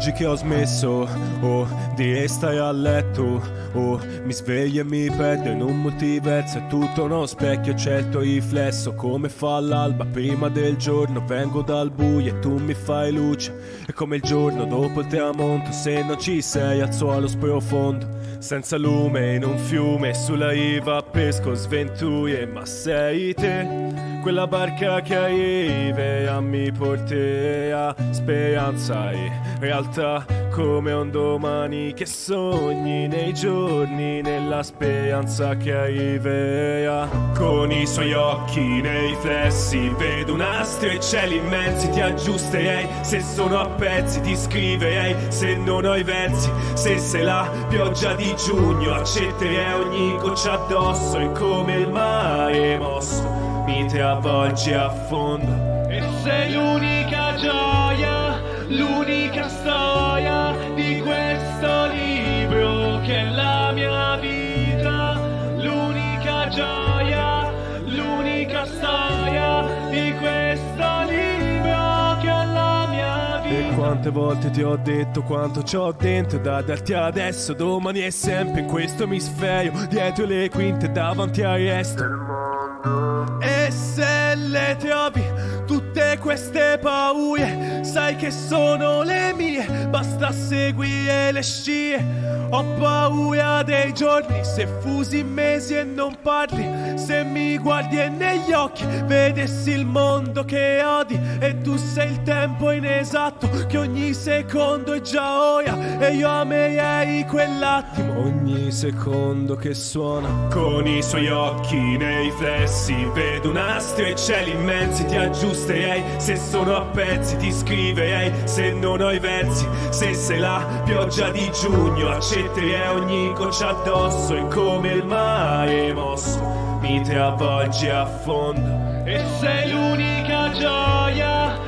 oggi che ho smesso Oh, direi stai a letto Oh, mi sveglio e mi perdo in un multiverso È tutto uno specchio, tuo riflesso Come fa l'alba prima del giorno Vengo dal buio e tu mi fai luce È come il giorno dopo il tramonto Se non ci sei al suolo sprofondo Senza lume in un fiume Sulla riva pesco sventure Ma sei te quella barca che arriva mi porterà speranza e realtà come un domani che sogni nei giorni nella speranza che arriverà con i suoi occhi nei riflessi vedo un astro e cieli immensi ti aggiusterei. Se sono a pezzi ti scriverei. Se non ho i versi se sei la pioggia di giugno accetterei ogni goccia addosso e come il mare mosso mi travolgi a fondo. E sei l'unica gioia, l'unica storia di questo libro che è la mia vita. L'unica gioia, l'unica storia di questo libro che è la mia vita. E quante volte ti ho detto quanto c'ho dentro da darti adesso, domani e sempre in questo emisferio, dietro le quinte davanti al resto. Queste paure, sai che sono le mie, basta seguire le scie. Ho paura dei giorni, se fusi mesi e non parli, se mi guardi e negli occhi vedessi il mondo che odi e tu sei il tempo inesatto che ogni secondo è già ora e io amerei quell'attimo ogni secondo che suona. Con i suoi occhi nei riflessi vedo un astro e cieli immensi ti aggiusterei se sono a pezzi ti scriverei se non ho i versi se sei la pioggia di giugno accetterei ogni goccia addosso e come il mare mosso mi travolgi a fondo. E sei l'unica gioia